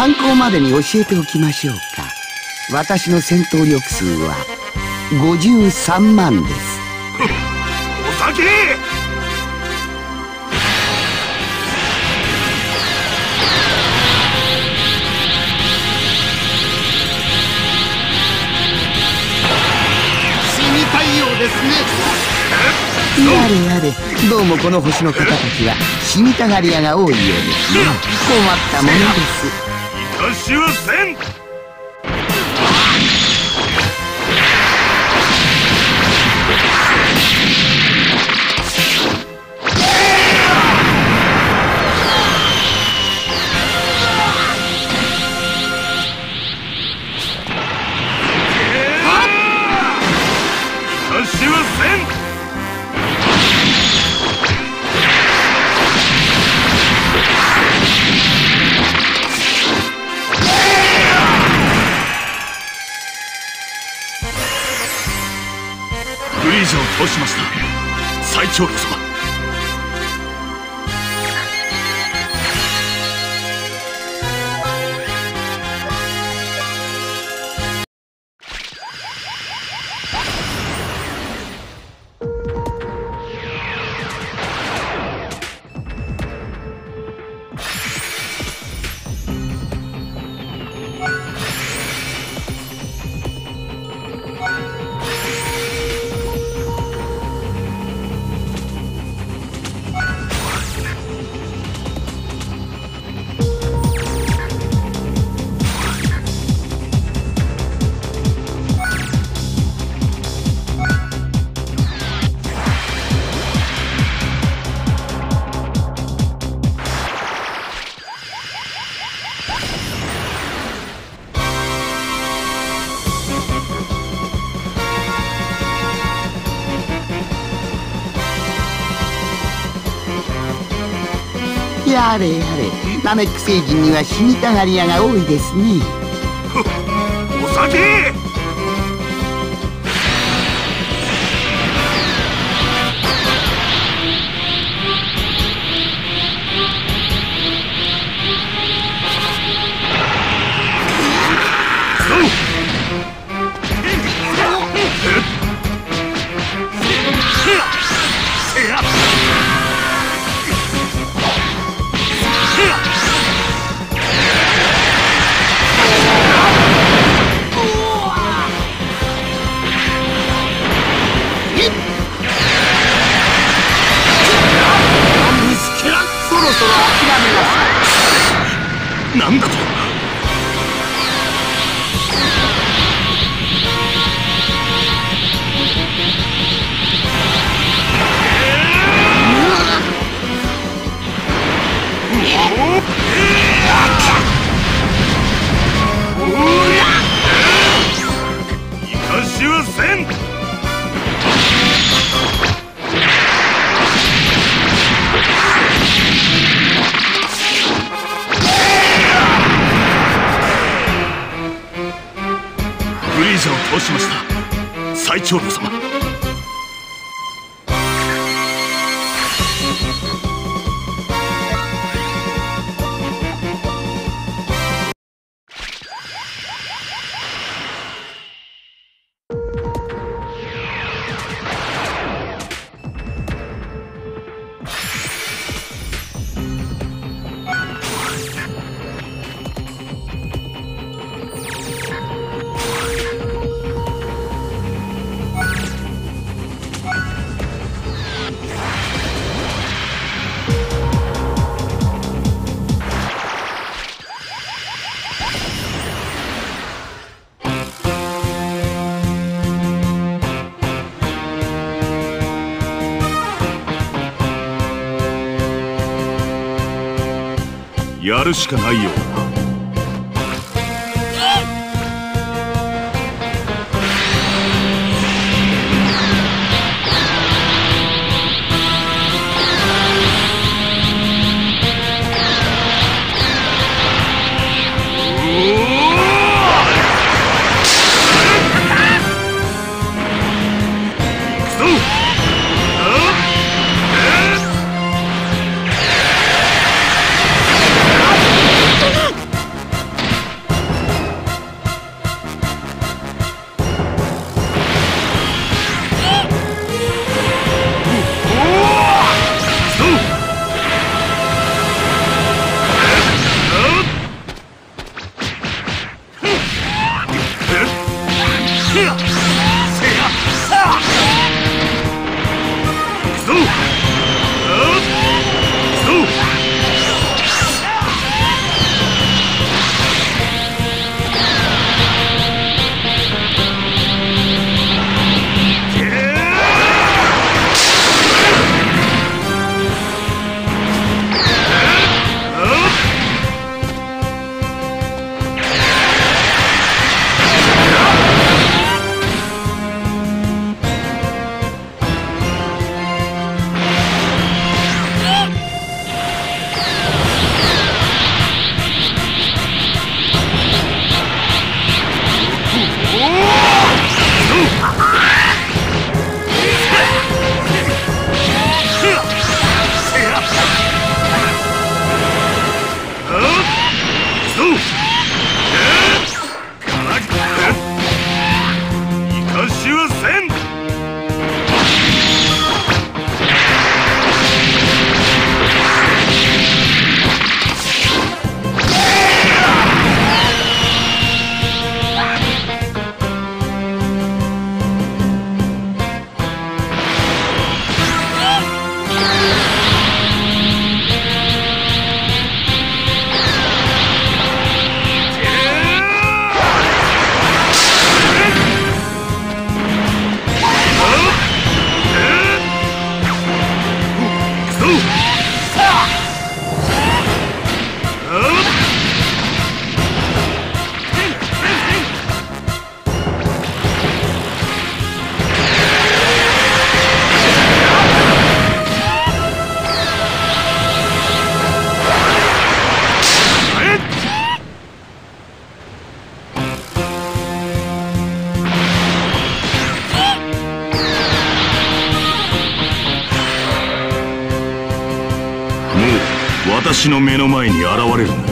参考までに教えておきましょうか。私の戦闘力数は53万です。お先ね。やれやれどうもこの星の方たちは死にたがり屋が多いようですね。困ったものです私はせんルイージを倒しました。最長老様やれやれ。ナメック星人には死にたがり屋が多いですね。お酒！なんだと？しました。最長老様。やるしかないよ。うだ私の目の前に現れるな